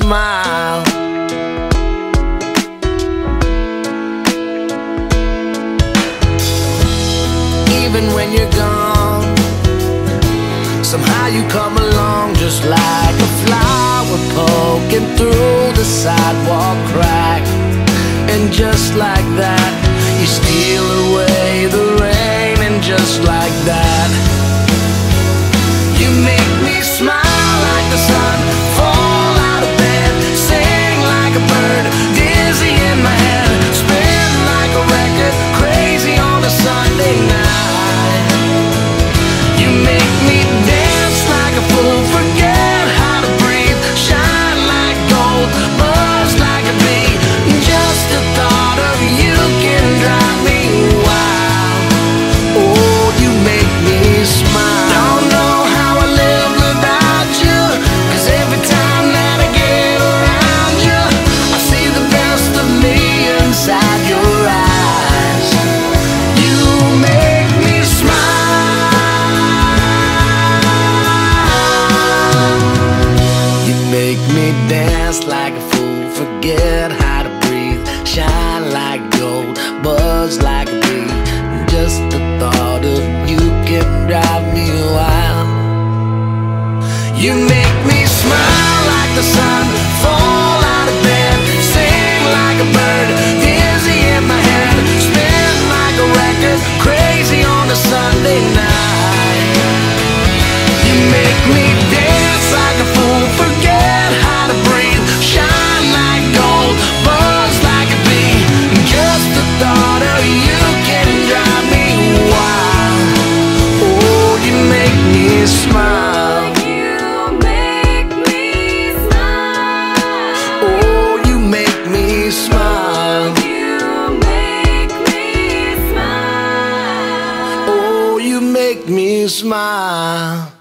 smile. Even when you're gone, somehow you come along just like a flower poking through the sidewalk crack. And just like that, you steal away the forget how to breathe. Shine like gold, buzz like a bee. Just the thought of you can drive me wild. You make me. make me smile.